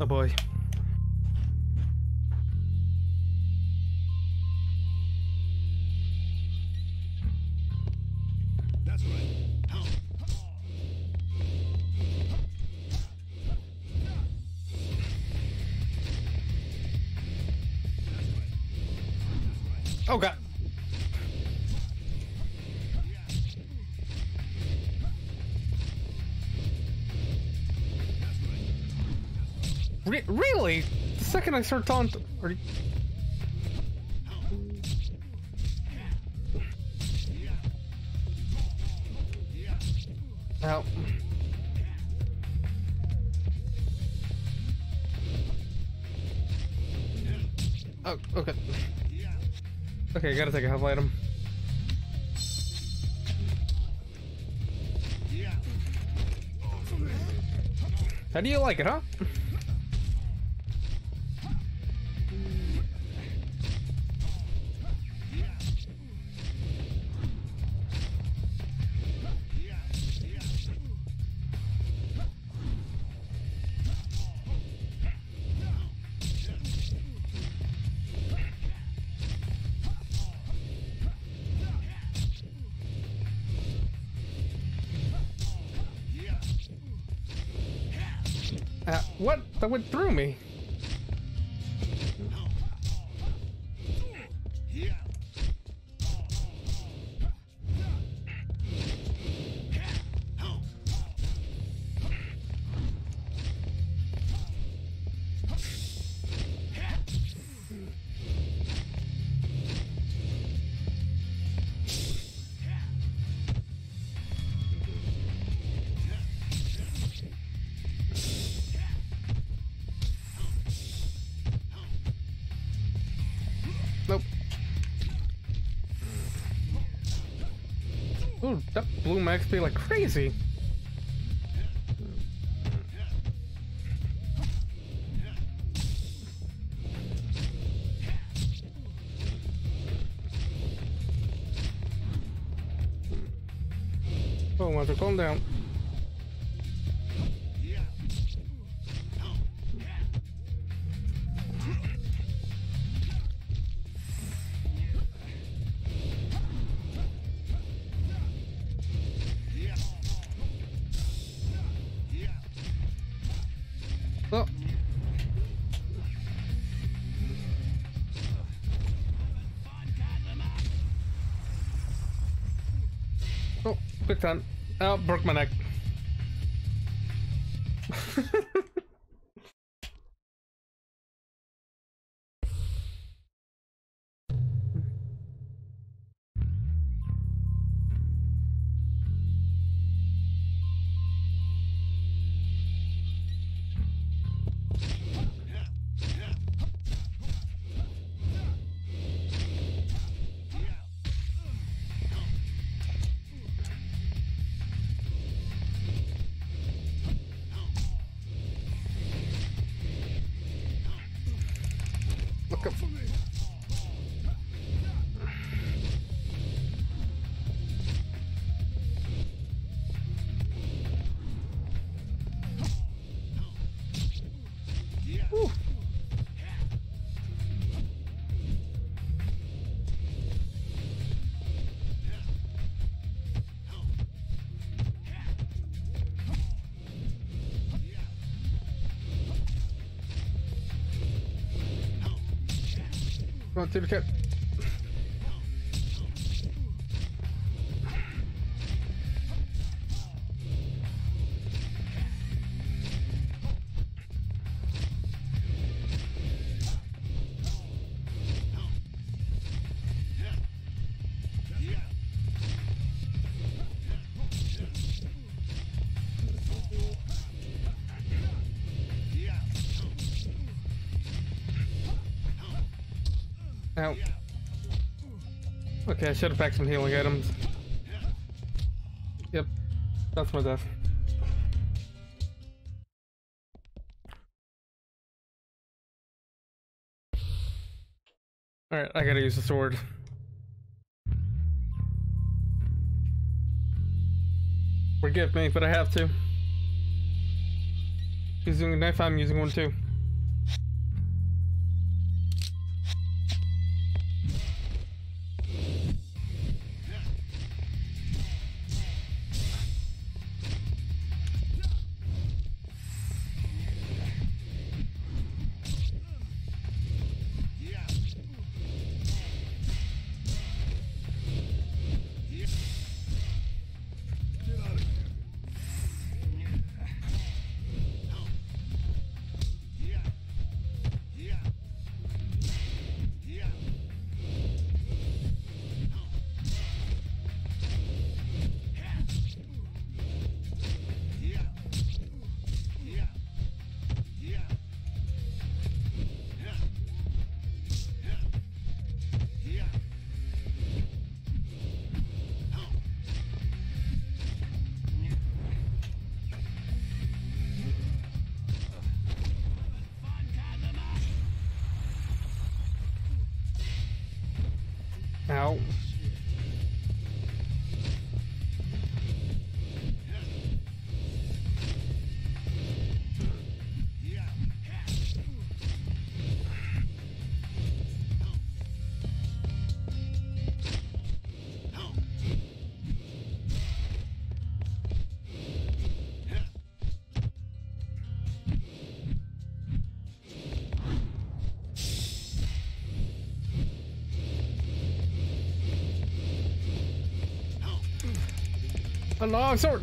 Oh second I start taunt, or Ow. Oh, okay. Okay, I gotta take a health item. How do you like it, huh? What? That went through me. Blew my XP like crazy. Oh, to calm down. Oh, time. Oh, broke my neck. Look Come Okay, I should have packed some healing items. Yep, that's my death. Alright, I gotta use the sword. Forgive me, but I have to. Using a knife, I'm using one too. Ow. A long sword.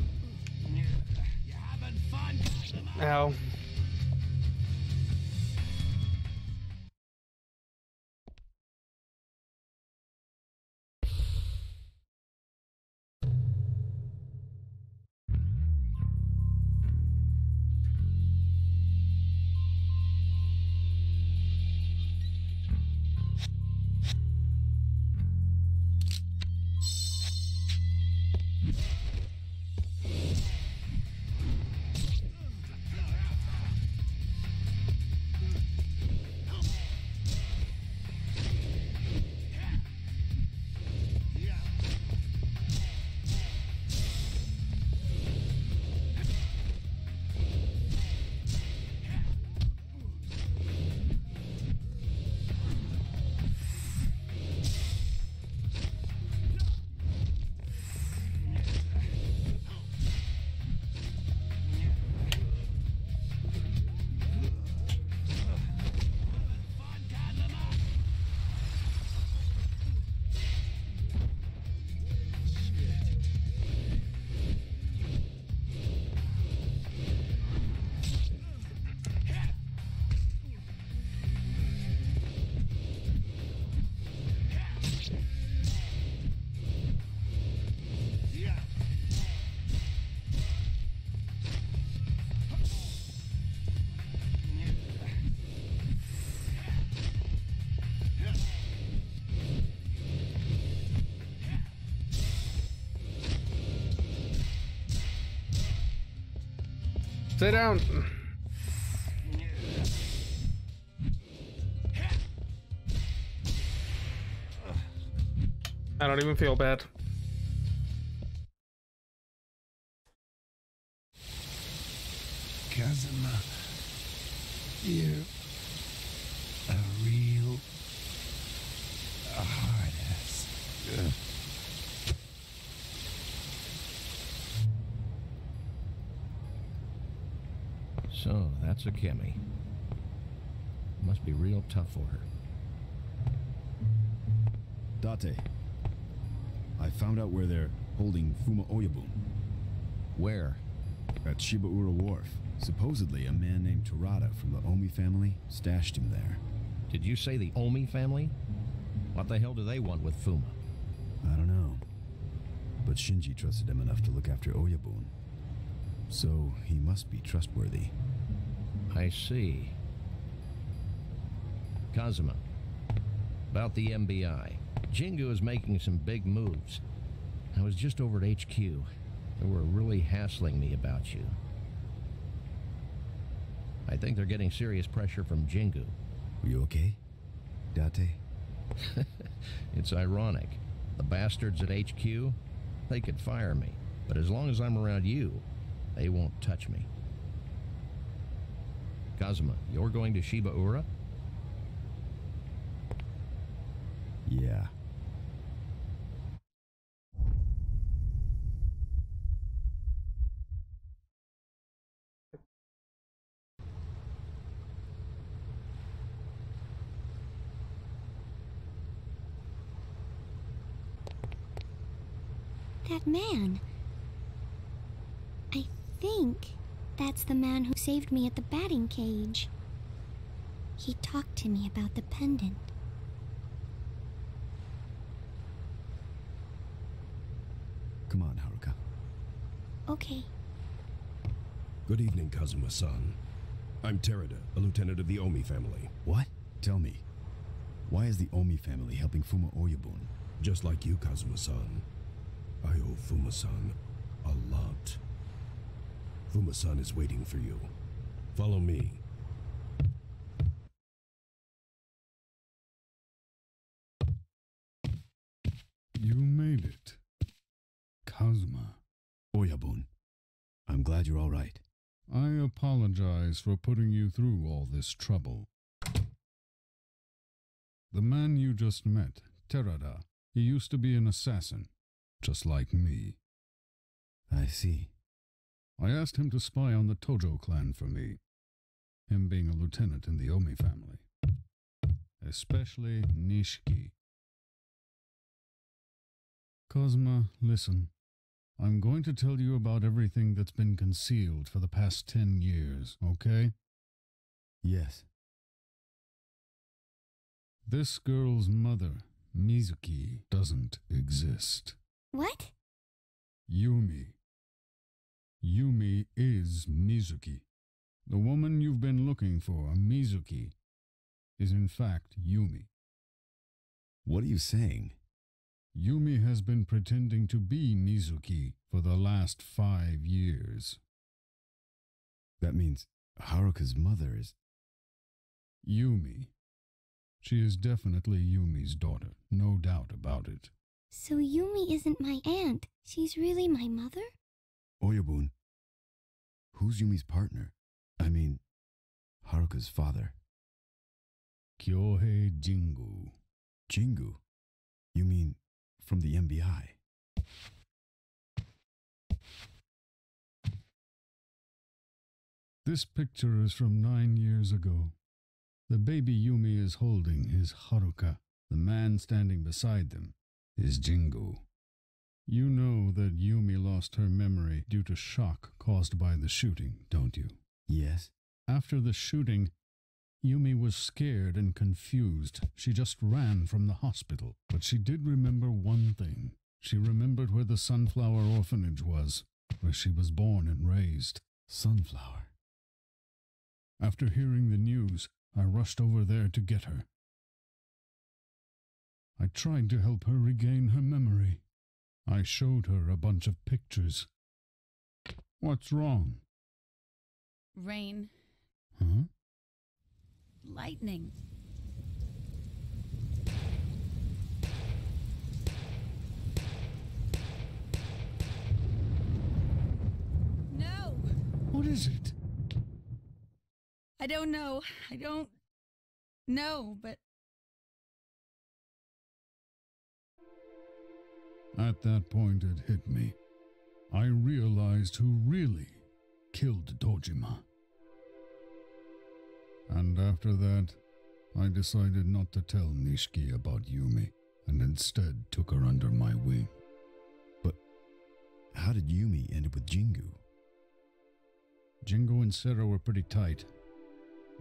Ow. Sit down. I don't even feel bad. Kazuma, you're a real hard ass. So, that's a Akemi. Must be real tough for her. Date. I found out where they're holding Fuma Oyabun Where? at Shibaura Wharf. Supposedly, a man named Terada from the Omi family stashed him there. Did you say the Omi family? What the hell do they want with Fuma? I don't know. But Shinji trusted him enough to look after Oyabun. So he must be trustworthy. I see. Kazuma. About the MBI. Jingu is making some big moves. I was just over at HQ. They were really hassling me about you. I think they're getting serious pressure from Jingu. Are you okay? Date? It's ironic. The bastards at HQ, they could fire me. But as long as I'm around you, they won't touch me. Kazuma, you're going to Shibaura? Yeah. That man. I think that's the man who saved me at the batting cage. He talked to me about the pendant. Come on, Haruka. Okay. Good evening, Kazuma-san. I'm Terada, a lieutenant of the Omi family. What? Tell me. Why is the Omi family helping Fuma Oyabun? Just like you, Kazuma-san. I owe Fuma-san a lot. Fuma-san is waiting for you. Follow me. find it. Kazuma. Oyabun, I'm glad you're all right. I apologize for putting you through all this trouble. The man you just met, Terada, he used to be an assassin, just like me. I see. I asked him to spy on the Tojo clan for me, him being a lieutenant in the Omi family. Especially Nishiki. Kazuma, listen. I'm going to tell you about everything that's been concealed for the past ten years, okay? Yes. This girl's mother, Mizuki, doesn't exist. What? Yumi. Yumi is Mizuki. The woman you've been looking for, Mizuki, is in fact Yumi. What are you saying? Yumi has been pretending to be Mizuki for the last five years. That means Haruka's mother is. Yumi. She is definitely Yumi's daughter, no doubt about it. So Yumi isn't my aunt. She's really my mother? Oyabun. Who's Yumi's partner? I mean, Haruka's father. Kyohei Jingu. Jingu. You mean from the MBI? This picture is from nine years ago. The baby Yumi is holding is Haruka. The man standing beside them is Jingu. You know that Yumi lost her memory due to shock caused by the shooting, don't you? Yes. After the shooting, Yumi was scared and confused. She just ran from the hospital. But she did remember one thing. She remembered where the Sunflower Orphanage was, where she was born and raised. Sunflower. After hearing the news, I rushed over there to get her. I tried to help her regain her memory. I showed her a bunch of pictures. What's wrong? Rain. Huh? Lightning. No! What is it? I don't know. I don't know, but At that point, it hit me. I realized who really killed Dojima. And after that, I decided not to tell Nishiki about Yumi and instead took her under my wing. But how did Yumi end up with Jingu? Jingu and Sera were pretty tight.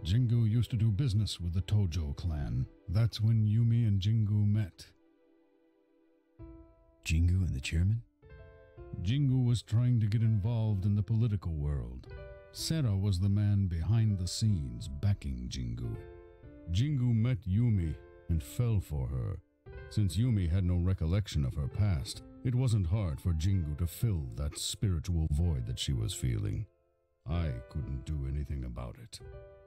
Jingu used to do business with the Tojo clan. That's when Yumi and Jingu met. Jingu and the chairman? Jingu was trying to get involved in the political world. Sera was the man behind the scenes backing Jingu. Jingu met Yumi and fell for her. Since Yumi had no recollection of her past, it wasn't hard for Jingu to fill that spiritual void that she was feeling. I couldn't do anything about it.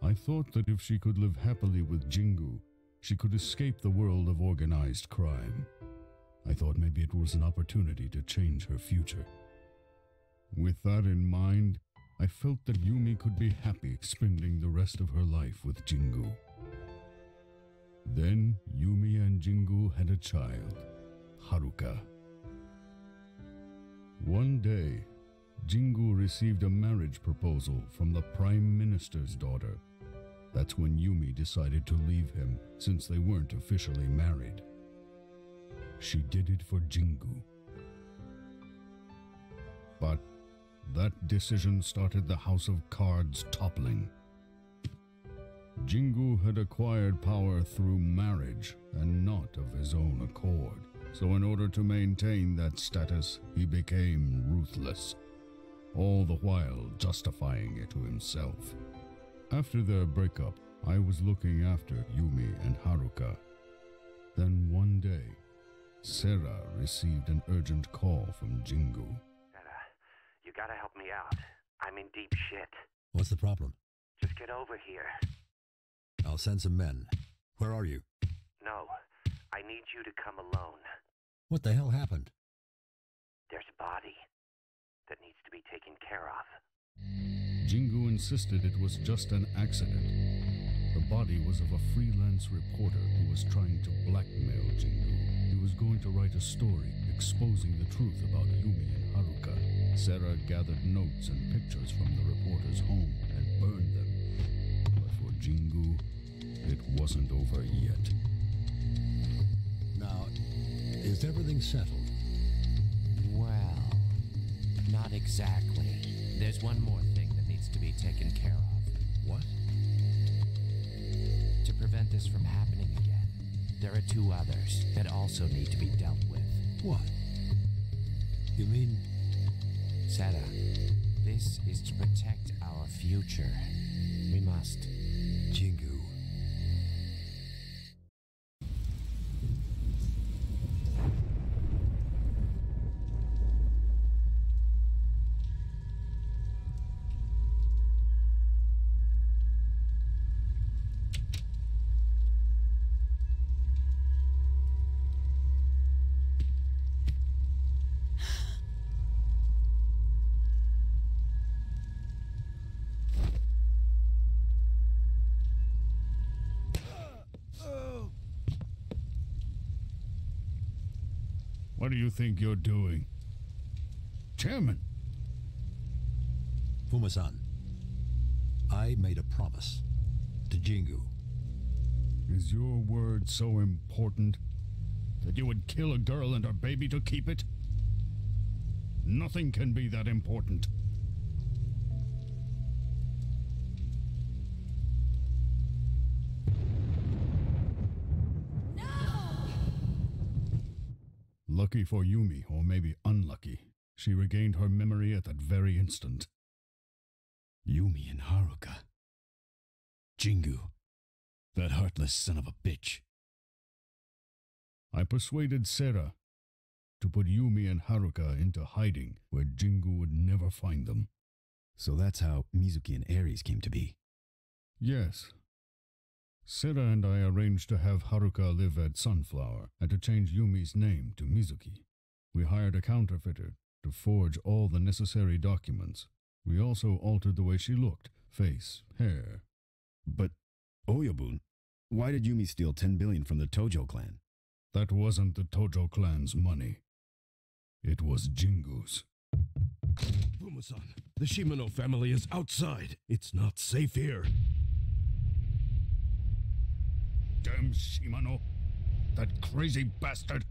I thought that if she could live happily with Jingu, she could escape the world of organized crime. I thought maybe it was an opportunity to change her future. With that in mind, I felt that Yumi could be happy spending the rest of her life with Jingu. Then Yumi and Jingu had a child, Haruka. One day, Jingu received a marriage proposal from the Prime Minister's daughter. That's when Yumi decided to leave him since they weren't officially married. She did it for Jingu. But that decision started the House of Cards toppling. Jingu had acquired power through marriage and not of his own accord. So, in order to maintain that status, he became ruthless, all the while justifying it to himself. After their breakup, I was looking after Yumi and Haruka. Then one day, Sera received an urgent call from Jingu. Sera, you gotta help me out. I'm in deep shit. What's the problem? Just get over here. I'll send some men. Where are you? No, I need you to come alone. What the hell happened? There's a body that needs to be taken care of. Jingu insisted it was just an accident. The body was of a freelance reporter who was trying to blackmail Jingu. He was going to write a story exposing the truth about Yumi and Haruka. Sera gathered notes and pictures from the reporter's home and burned them. But for Jingu, it wasn't over yet. Now, is everything settled? Well, not exactly. There's one more thing that needs to be taken care of. What? To prevent this from happening again, there are two others that also need to be dealt with. What? You mean Sera, this is to protect our future. We must. Jingu? What do you think you're doing? Chairman! Fumasan, I made a promise to Jingu. Is your word so important that you would kill a girl and her baby to keep it? Nothing can be that important. Lucky for Yumi, or maybe unlucky, she regained her memory at that very instant. Yumi and Haruka. Jingu. That heartless son of a bitch. I persuaded Sera to put Yumi and Haruka into hiding where Jingu would never find them. So that's how Mizuki and Ares came to be. Yes. Sera and I arranged to have Haruka live at Sunflower and to change Yumi's name to Mizuki. We hired a counterfeiter to forge all the necessary documents. We also altered the way she looked face, hair. But Oyabun, why did Yumi steal 10 billion from the Tojo clan? That wasn't the Tojo clan's money. It was Jingu's. Fumasan, the Shimano family is outside. It's not safe here. Damn Shimano! That crazy bastard!